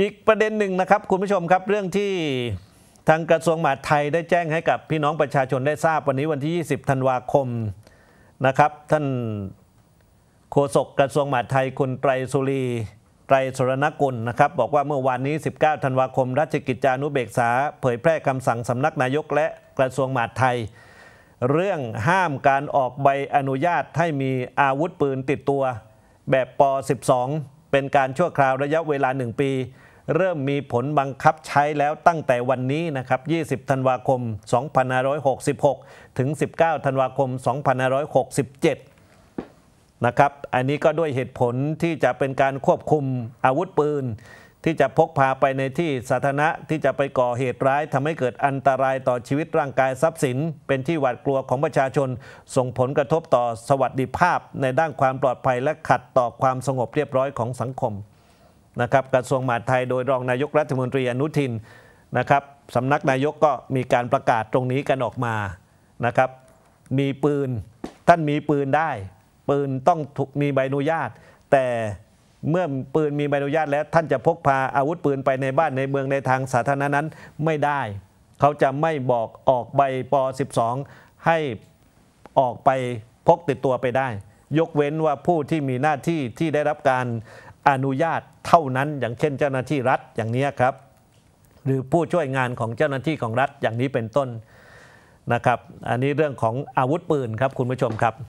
อีกประเด็นหนึ่งนะครับคุณผู้ชมครับเรื่องที่ทางกระทรวงมหาดไทยได้แจ้งให้กับพี่น้องประชาชนได้ทราบวันนี้วันที่ 20 ธันวาคมนะครับ ท่านโฆษกกระทรวงมหาดไทยคุณไตรสุรีไตรสรณกุลนะครับ บอกว่าเมื่อวานนี้ 19 ธันวาคม ราชกิจจานุเบกษา เผยแพร่คำสั่งสำนักนายกและกระทรวงมหาดไทย เรื่องห้ามการออกใบอนุญาตให้มีอาวุธปืนติดตัว แบบป 12 เป็นการชั่วคราวระยะเวลา 1 ปี เริ่มมีผลบังคับใช้แล้วตั้งแต่วันนี้นะครับ 20 ธันวาคม 2566 ถึง 19 ธันวาคม 2567 นะครับ อันนี้ก็ด้วยเหตุผลที่จะเป็นการควบคุมอาวุธปืน ที่จะพกพาไปในที่สาธารณะที่จะไปก่อเหตุร้ายทำให้เกิดอันตรายต่อชีวิตร่างกายทรัพย์สิน เป็นที่หวาดกลัวของประชาชน ส่งผลกระทบต่อสวัสดิภาพ ในด้านความปลอดภัยและขัดต่อความสงบเรียบร้อยของสังคม นะครับกระทรวงมหาดไทยโดยรองนายกรัฐมนตรีอนุทินนะครับสำนักนายกก็มีการประกาศตรงนี้กันออกมานะครับ มีปืนท่านมีปืนได้ ปืนต้องถูกมีใบอนุญาต แต่เมื่อปืนมีใบอนุญาตแล้วท่านจะพกพาอาวุธปืนไปในบ้านในเมืองในทางสาธารณะนั้นไม่ได้ เขาจะไม่บอกออกใบป 12 ให้ออกไปพกติดตัวไปได้ ยกเว้นว่าผู้ที่มีหน้าที่ที่ได้รับการ อนุญาตเท่านั้น อย่างเช่นเจ้าหน้าที่รัฐอย่างนี้ครับ หรือผู้ช่วยงานของเจ้าหน้าที่ของรัฐอย่างนี้เป็นต้นนะครับ อันนี้เรื่องของอาวุธปืนครับคุณผู้ชมครับ